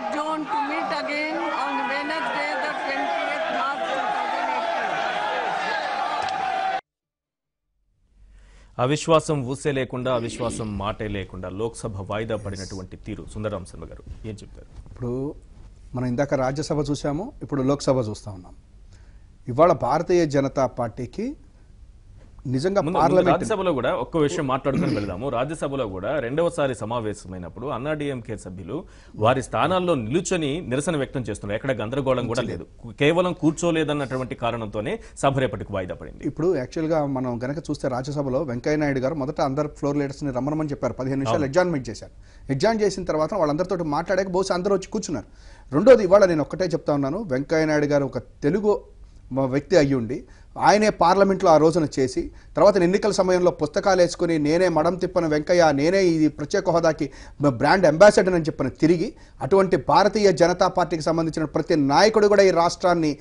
adjourned to meet again on Wednesday, the 28th March 2018. అవిశ్వాసం ఊసే లేకుండా అవిశ్వాసం మాటే లేకుండా లోక్సభ వాయిదా పడినటువంటి తీరు సుందరరాం శర్మ గారు. ఏం చెప్తారు? ఇప్పుడు మనం ఇందాక రాజ్యసభ చూసాము ఇప్పుడు లోక్సభ చూస్తా ఉన్నాం. ఇవాళ భారతీయ జనతా పార్టీకి నిజంగా రాజ్యసభలో కూడా ఒక్క విషయం మాట్లాడుకుని వెళ్దాము. రాజ్యసభలో కూడా రెండవసారి సమావేశమైనప్పుడు అన్నా డిఎంకే సభ్యులు వారి స్థానాల్లో నిలుచొని నిరసన వ్యక్తం చేస్తున్నారు. ఎక్కడ గందరగోళం కూడా లేదు. కేవలం కూర్చోలేదన్నటువంటి కారణంతోనే సభ రేపటికి వాయిదా పడింది. ఇప్పుడు యాక్చువల్గా మనం గనక చూస్తే రాజ్యసభలో వెంకయ్య నాయుడు గారు మొదట అందరు ఫ్లోర్ లీడర్స్ని రమ్మనమని చెప్పారు. పదిహేను నిమిషాలు ఎగ్జామిన్ చేశారు. ఎగ్జామ్ చేసిన తర్వాత వాళ్ళందరితో మాట్లాడాక బహుశా అందరూ వచ్చి కూర్చున్నారు. రెండోది ఇవాళ నేను ఒక్కటే చెప్తా ఉన్నాను. వెంకయ్య నాయుడు గారు ఒక తెలుగు వ్యక్తి అయ్యి ఉండి ఆయనే పార్లమెంట్లో ఆ రోజున చేసి తర్వాత ఎన్నికల సమయంలో పుస్తకాలు వేసుకుని నేనే మడం తిప్పన వెంకయ్య నేనే ఇది ప్రత్యేక హోదాకి బ్రాండ్ అంబాసిడర్ అని చెప్పిన తిరిగి అటువంటి భారతీయ జనతా పార్టీకి సంబంధించిన ప్రతి నాయకుడు కూడా ఈ రాష్ట్రాన్ని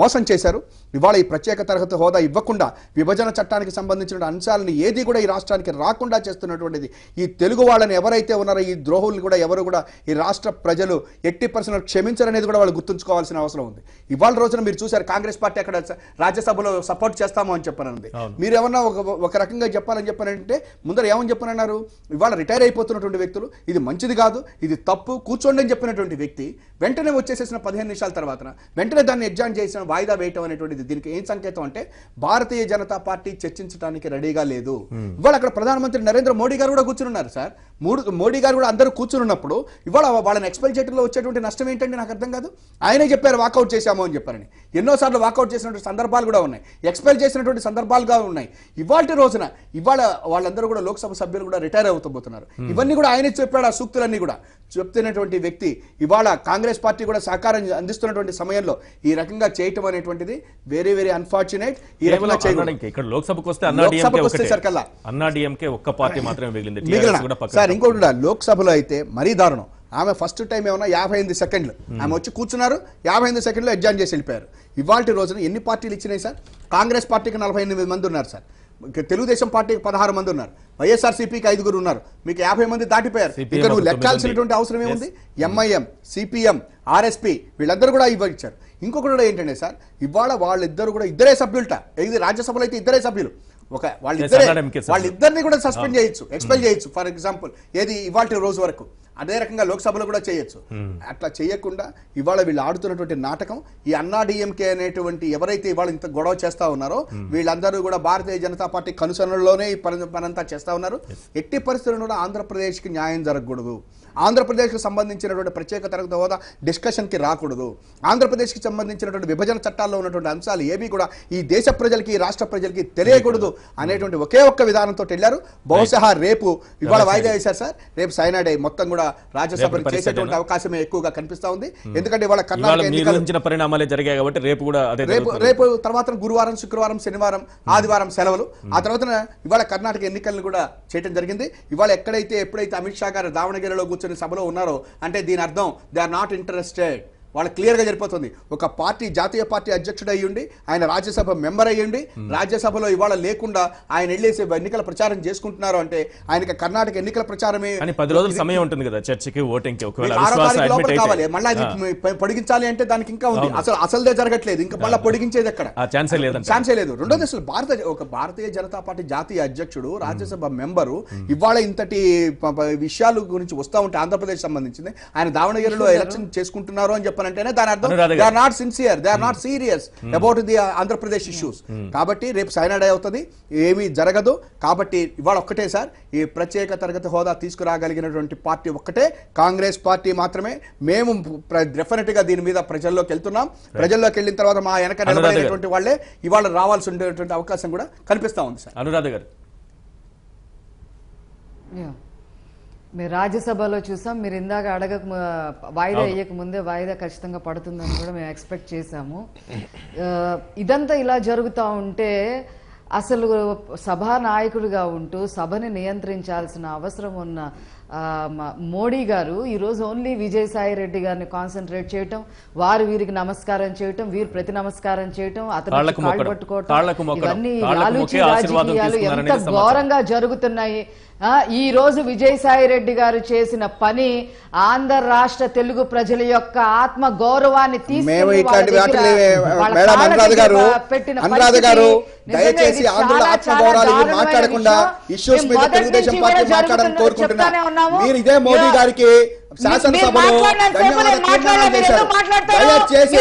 మోసం చేశారు. ఇవాళ ఈ ప్రత్యేక తరగతి హోదా ఇవ్వకుండా విభజన చట్టానికి సంబంధించిన అంశాలను ఏది కూడా ఈ రాష్ట్రానికి రాకుండా చేస్తున్నటువంటిది. ఈ తెలుగు వాళ్ళని ఎవరైతే ఉన్నారో ఈ ద్రోహుల్ని కూడా ఎవరు కూడా ఈ రాష్ట్ర ప్రజలు ఎట్టి పర్సెంట్ క్షమించరనేది కూడా వాళ్ళు గుర్తుంచుకోవాల్సిన అవసరం ఉంది. ఇవాళ రోజున మీరు చూశారు కాంగ్రెస్ పార్టీ అక్కడ రాజ్యసభ రాజ్యసభలో సపోర్ట్ చేస్తాము అని చెప్పానంది మీరు ఏమన్నా ఒక ఒక రకంగా చెప్పాలని చెప్పానంటే ముందర ఏమని చెప్పనన్నారు? ఇవాళ రిటైర్ అయిపోతున్నటువంటి వ్యక్తులు ఇది మంచిది కాదు ఇది తప్పు కూర్చోండి అని చెప్పినటువంటి వ్యక్తి వెంటనే వచ్చేసేసిన పదిహేను నిమిషాల తర్వాత వెంటనే దాన్ని ఎగ్జామ్ చేసిన వాయిదా వేయటం అనేటువంటిది దీనికి ఏం సంకేతం అంటే భారతీయ జనతా పార్టీ చర్చించడానికి రెడీగా లేదు. ఇవాళ అక్కడ ప్రధానమంత్రి నరేంద్ర మోడీ గారు కూడా కూర్చున్నారు సార్. మూడు మోడీ గారు కూడా అందరూ కూర్చున్నప్పుడు ఇవాళ వాళ్ళని ఎక్స్పెల్ చేయడంలో వచ్చేటువంటి నష్టం ఏంటంటే నాకు అర్థం కాదు? ఆయనే చెప్పారు వాకౌట్ చేశాము అని చెప్పారని. ఎన్నోసార్లు వాకౌట్ చేసినటువంటి సందర్భాలు కూడా ఉన్నాయి. ఎక్స్పెల్ చేసినటువంటి సందర్భాలుగా ఉన్నాయి. ఇవాళ రోజున ఇవాళ వాళ్ళందరూ కూడా లోక్సభ సభ్యులు కూడా రిటైర్ అవుతబోతున్నారు ఇవన్నీ కూడా ఆయనే చెప్పాడు ఆ సూక్తులన్నీ కూడా. చెప్తున్నటువంటి వ్యక్తి ఇవాళ కాంగ్రెస్ పార్టీ కూడా సహకారం అందిస్తున్నటువంటి సమయంలో ఈ రకంగా చేయటం అనేటువంటిది వెరీ వెరీ అన్ఫార్చునేట్ ఈ రకంగా ఇక్కడ లోక్సభకు వస్తే లోక్సభకు. అన్నా డిఎంకే ఒక్క పార్టీ మాత్రమే మిగిలింది. సార్ ఇంకోటి లోక్సభలో అయితే మరీ దారుణం. ఆమె ఫస్ట్ టైం ఏమన్నా యాభై ఎనిమిది సెకండ్లు. ఆమె వచ్చి కూర్చున్నారు యాభై ఎనిమిది సెకండ్లు ఎగ్జామ్ చేసి వెళ్ళిపోయారు. ఇవాళ రోజున ఎన్ని పార్టీలు ఇచ్చినాయి సార్? కాంగ్రెస్ పార్టీకి నలభై ఎనిమిది మంది ఉన్నారు సార్. తెలుగుదేశం పార్టీకి పదహారు మంది ఉన్నారు. వైఎస్ఆర్సీపీకి ఐదుగురు ఉన్నారు. మీకు యాభై మంది దాటిపోయారు. ఇక నువ్వు లెక్కాల్సినటువంటి. అవసరం ఏముంది? ఎంఐఎం సిపిఎం ఆర్ఎస్పి వీళ్ళందరూ కూడా ఇవ్వ ఇచ్చారు ఇంకొకటి కూడా ఏంటంటే సార్ ఇవాళ వాళ్ళిద్దరు కూడా ఇద్దరే సభ్యులట. ఇది రాజ్యసభలో అయితే ఇద్దరే సభ్యులు. ఒక వాళ్ళిద్దరే. వాళ్ళిద్దరిని కూడా సస్పెండ్ చేయొచ్చు ఎక్స్పెల్ చేయొచ్చు. ఫర్ ఎగ్జాంపుల్ ఏది ఇవాళ రోజు వరకు. అదే రకంగా లోక్సభలో కూడా చేయొచ్చు. అట్లా చేయకుండా ఇవాళ వీళ్ళు ఆడుతున్నటువంటి నాటకం ఈ అన్నా డిఎంకే అనేటువంటి ఎవరైతే ఇవాళ ఇంత గొడవ చేస్తా ఉన్నారో వీళ్ళందరూ కూడా భారతీయ జనతా పార్టీ కనుసరణలోనే ఈ పని పనంతా చేస్తా ఉన్నారు. ఎట్టి పరిస్థితుల్లో కూడా ఆంధ్రప్రదేశ్కి న్యాయం జరగకూడదు. ఆంధ్రప్రదేశ్కి సంబంధించినటువంటి ప్రత్యేక తరగతి హోదా డిస్కషన్కి రాకూడదు. ఆంధ్రప్రదేశ్కి సంబంధించినటువంటి విభజన చట్టాల్లో ఉన్నటువంటి అంశాలు ఏవి కూడా ఈ దేశ ప్రజలకి ఈ రాష్ట్ర ప్రజలకి తెలియకూడదు అనేటువంటి ఒకే ఒక్క విధానంతో వెళ్ళారు. బహుశా రేపు ఇవాళ వాయిదా వేశారు సార్. రేపు సైనాడే మొత్తం కూడా రాజ్యసభ చేసేటువంటి? అవకాశమే ఎక్కువగా కనిపిస్తా ఉంది. ఎందుకంటే ఇవాళ కర్ణాటక పరిణామాలే జరిగాయి కాబట్టి రేపు కూడా రేపు. రేపు తర్వాత గురువారం శుక్రవారం శనివారం ఆదివారం సెలవులు. ఆ తర్వాత ఇవాళ కర్ణాటక ఎన్నికలను కూడా చేయడం జరిగింది. ఇవాళ ఎక్కడైతే ఎప్పుడైతే అమిత్ షా గారు దావణగిరిలో కూర్చొని సభలో ఉన్నారో అంటే దీని అర్థం దే ఆర్ నాట్ ఇంట్రెస్టెడ్ వాళ్ళ క్లియర్గా జరిపోతుంది ఒక పార్టీ జాతీయ పార్టీ అధ్యక్షుడు అయ్యుండి ఆయన రాజ్యసభ మెంబర్ అయ్యుండి రాజ్యసభలో ఇవాళ లేకుండా ఆయన వెళ్ళేసి ఎన్నికల ప్రచారం చేసుకుంటున్నారు అంటే ఆయనకి కర్ణాటక ఎన్నికల ప్రచారమే పది రోజుల సమయం ఉంటుంది కదా చర్చకి ఓటింగ్ లోపల కావాలి. మళ్ళీ అది పొడిగించాలి అంటే దానికి ఇంకా ఉంది. అసలు అసలుదే జరగట్లేదు. ఇంకా మళ్ళీ పొడిగించేది ఎక్కడ? ఛాన్సే లేదు. రెండోది అసలు భారత ఒక భారతీయ జనతా పార్టీ జాతీయ అధ్యక్షుడు రాజ్యసభ మెంబరు ఇవాళ ఇంతటి విషయాలు గురించి వస్తా ఉంటే ఆంధ్రప్రదేశ్ సంబంధించింది. ఆయన దావణగిరిలో ఎలక్షన్ చేసుకుంటున్నారు అని చెప్పని చెప్పనంటేనే దాని అర్థం they. Are not sincere they are not serious about the Andhra Pradesh issues కాబట్టి రేపు సైనాడ్ అవుతుంది ఏమీ జరగదు. కాబట్టి ఇవాళ ఒక్కటే సార్ ఈ ప్రత్యేక తరగతి హోదా తీసుకురాగలిగినటువంటి పార్టీ ఒక్కటే కాంగ్రెస్ పార్టీ మాత్రమే. మేము డెఫినెట్గా దీని మీద ప్రజల్లోకి వెళ్తున్నాం. ప్రజల్లోకి వెళ్ళిన తర్వాత మా వెనక. నిలబడేటువంటి వాళ్ళే. ఇవాళ రావాల్సి ఉండేటువంటి అవకాశం కూడా కనిపిస్తా ఉంది సార్. అనురాధ గారు. Yeah. మీరు రాజ్యసభలో చూసాం. మీరు ఇందాక అడగక వాయిదా వేయక ముందే వాయిదా ఖచ్చితంగా పడుతుందని కూడా మేము ఎక్స్పెక్ట్ చేశాము. ఇదంతా ఇలా జరుగుతూ ఉంటే అసలు సభా నాయకుడిగా ఉంటూ సభని నియంత్రించాల్సిన అవసరం ఉన్న మోడీ గారు ఈరోజు ఓన్లీ విజయసాయి రెడ్డి గారిని కాన్సన్ట్రేట్ చేయటం వారు వీరికి నమస్కారం చేయటం వీరు ప్రతి నమస్కారం చేయటం అతను పట్టుకోవటం ఇవన్నీ ఆశీర్వాదం రాజకీయాలు ఎంత. ఘోరంగా జరుగుతున్నాయి. ఈ రోజు విజయసాయి రెడ్డి గారు చేసిన పని ఆంధ్ర రాష్ట్ర తెలుగు ప్రజల యొక్క ఆత్మ గౌరవాన్ని మేడం దయచేసి ఆంధ్రుల మాట్లాడకుండా ఇష్యూస్. మీద తెలుగుదేశం పార్టీ మాట్లాడాలని కోరుకుంటున్నా ఉన్నాము. మీరు ఇదే మీరు- గారికి శాసనసభలో? దయచేసి